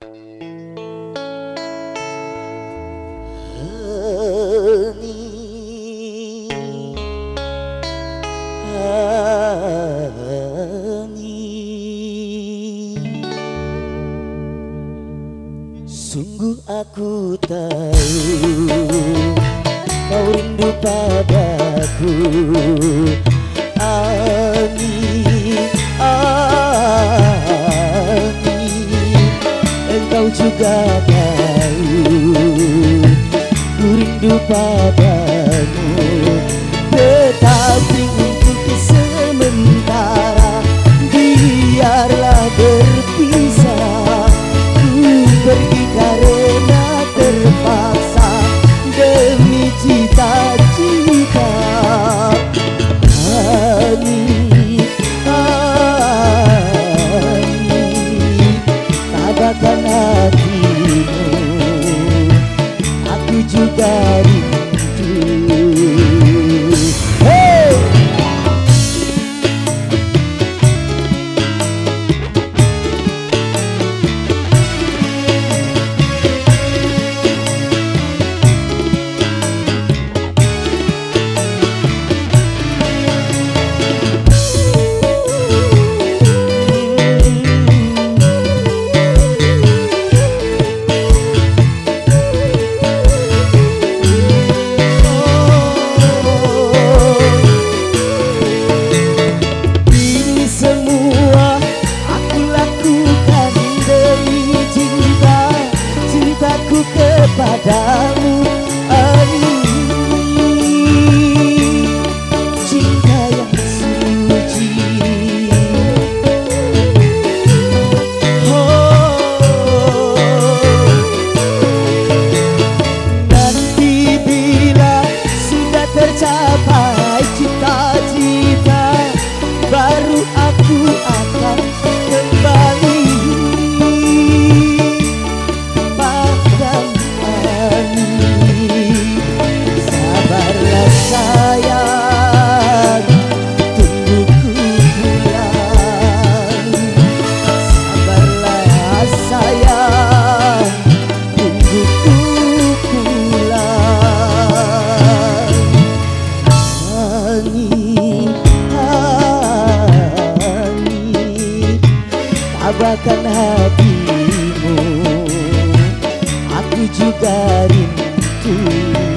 Sungguh aku tahu Kau rindu padaku. Ani, juga tahu Ku rindu padamu lupakan hatimu. Aku juga rindu.